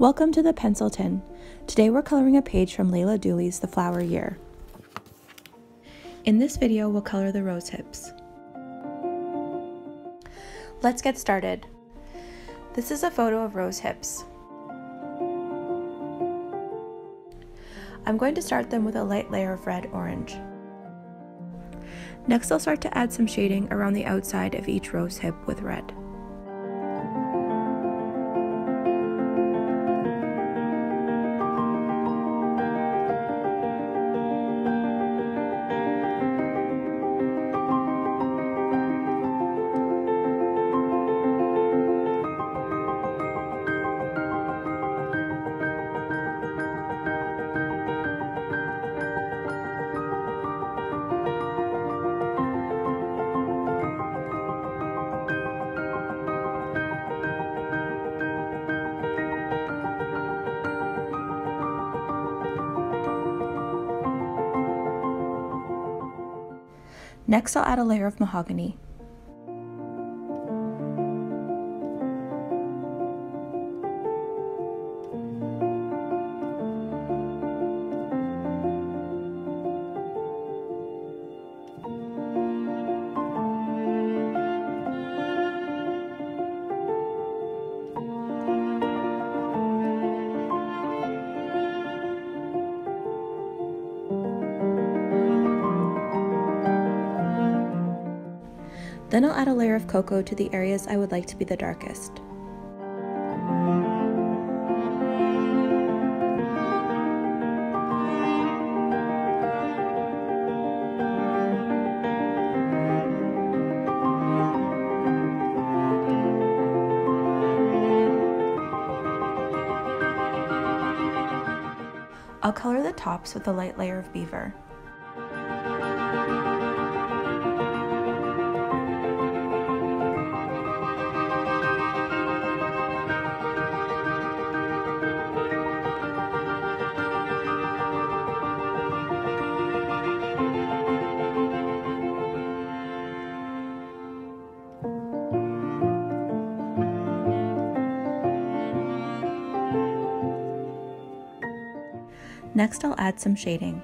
Welcome to the Pencil Tin. Today we're coloring a page from Leila Duly's The Flower Year. In this video, we'll color the rose hips. Let's get started. This is a photo of rose hips. I'm going to start them with a light layer of red-orange. Next, I'll start to add some shading around the outside of each rose hip with red. Next, I'll add a layer of mahogany. Then I'll add a layer of cocoa to the areas I would like to be the darkest. I'll color the tops with a light layer of beaver. Next, I'll add some shading.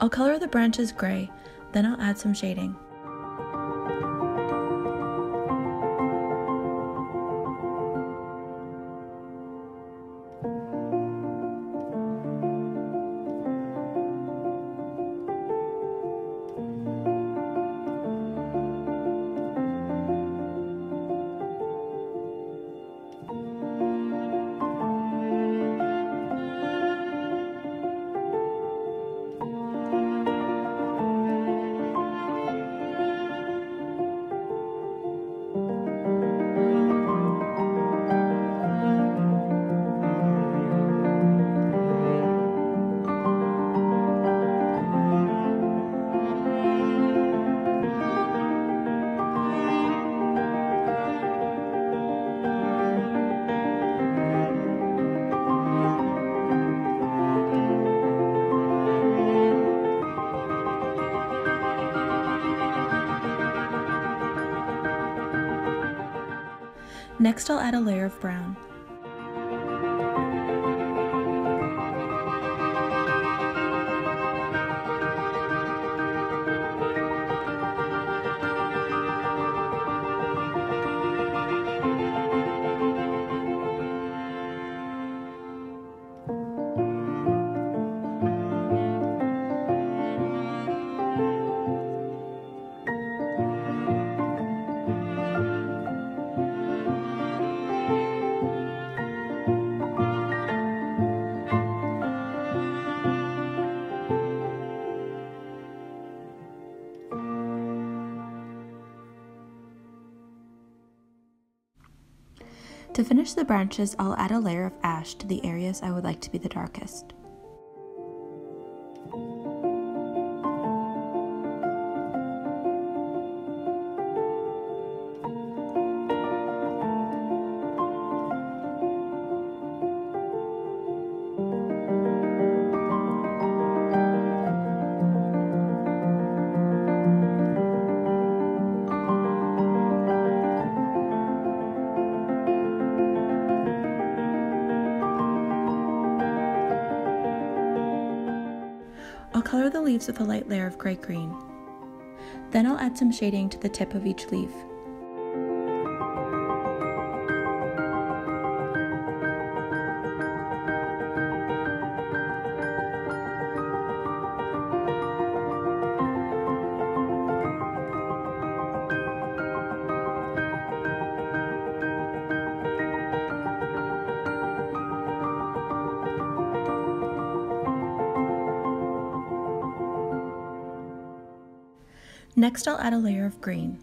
I'll color the branches gray, then I'll add some shading. Next I'll add a layer of brown. To finish the branches, I'll add a layer of ash to the areas I would like to be the darkest. I'll color the leaves with a light layer of gray-green. Then I'll add some shading to the tip of each leaf. Next, I'll add a layer of green.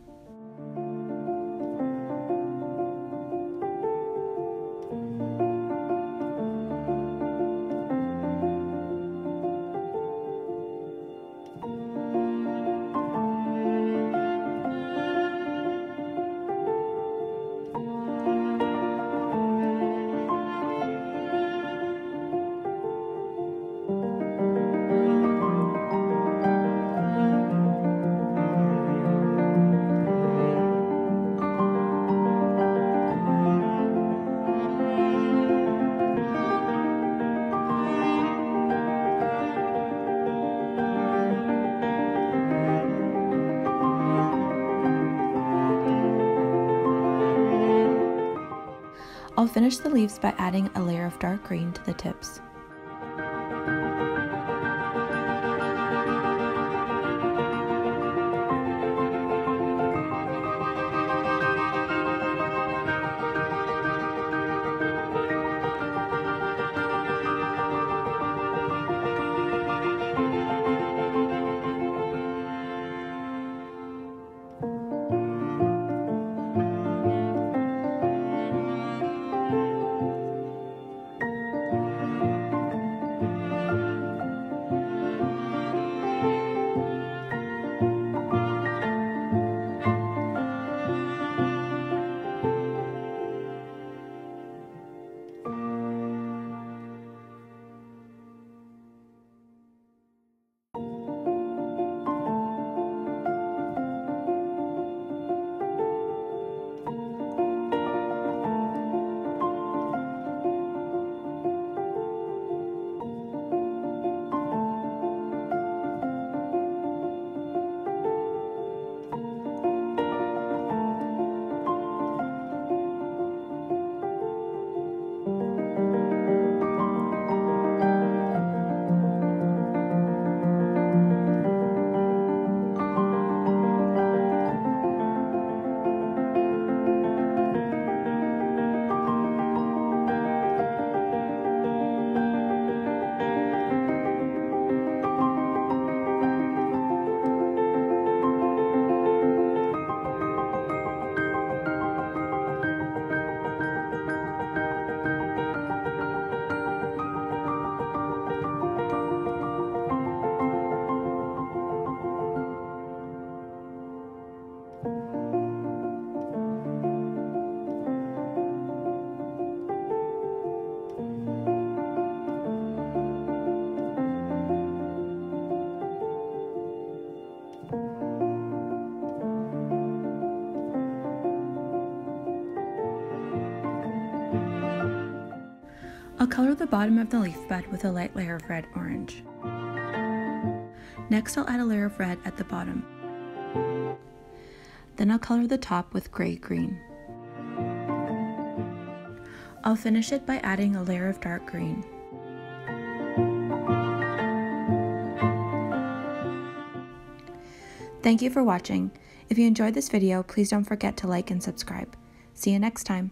I'll finish the leaves by adding a layer of dark green to the tips. I'll color the bottom of the leaf bed with a light layer of red orange. Next I'll add a layer of red at the bottom. Then I'll color the top with gray green. I'll finish it by adding a layer of dark green. Thank you for watching. If you enjoyed this video, please don't forget to like and subscribe. See you next time.